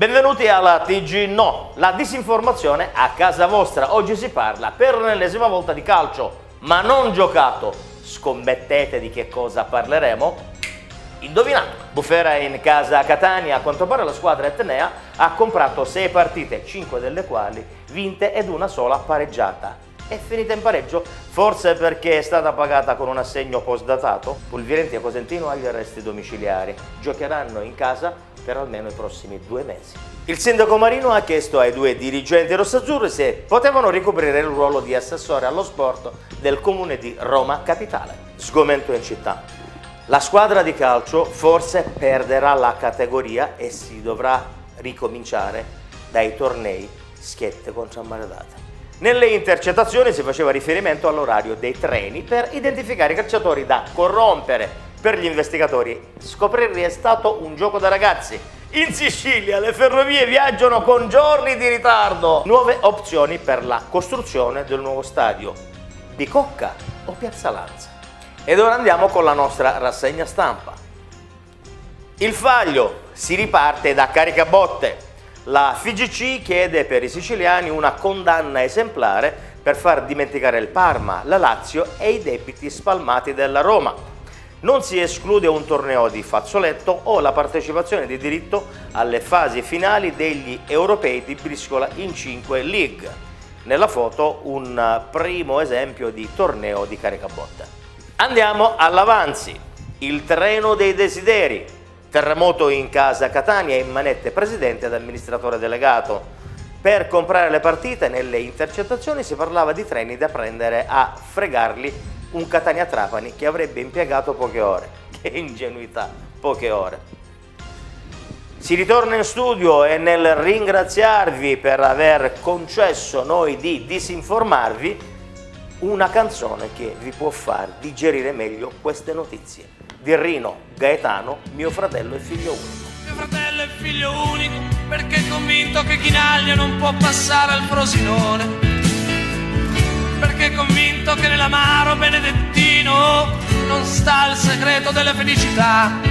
Benvenuti alla TG No, la disinformazione a casa vostra. Oggi si parla per l'ennesima volta di calcio, ma non giocato. Scommettete di che cosa parleremo? Indovinato, Bufera in casa Catania, a quanto pare la squadra etnea ha comprato 6 partite, 5 delle quali vinte ed una sola pareggiata è finita in pareggio, forse perché è stata pagata con un assegno postdatato. Pulvirenti e Cosentino agli arresti domiciliari. Giocheranno in casa per almeno i prossimi due mesi. Il sindaco Marino ha chiesto ai due dirigenti rossazzurri se potevano ricoprire il ruolo di assessore allo sport del comune di Roma Capitale. Sgomento in città. La squadra di calcio forse perderà la categoria e si dovrà ricominciare dai tornei schiette contro ammaredate. Nelle intercettazioni si faceva riferimento all'orario dei treni per identificare i calciatori da corrompere. Per gli investigatori scoprirli è stato un gioco da ragazzi. In Sicilia le ferrovie viaggiano con giorni di ritardo. Nuove opzioni per la costruzione del nuovo stadio. Bicocca o Piazza Lanza? Ed ora andiamo con la nostra rassegna stampa. Il faglio si riparte da caricabotte. La FIGC chiede per i siciliani una condanna esemplare per far dimenticare il Parma, la Lazio e i debiti spalmati della Roma. Non si esclude un torneo di fazzoletto o la partecipazione di diritto alle fasi finali degli europei di briscola in 5 League. Nella foto un primo esempio di torneo di caricabotte. Andiamo all'avanzi, il treno dei desideri. Terremoto in casa Catania, in manette presidente ed amministratore delegato. Per comprare le partite nelle intercettazioni si parlava di treni da prendere a fregarli un Catania-Trapani che avrebbe impiegato poche ore. Che ingenuità, poche ore. Si ritorna in studio e nel ringraziarvi per aver concesso noi di disinformarvi, una canzone che vi può far digerire meglio queste notizie di Rino Gaetano, mio fratello e figlio unico. Mio fratello è figlio unico perché è convinto che Chinaglia non può passare al Frosinone. Perché è convinto che nell'amaro benedettino non sta il segreto della felicità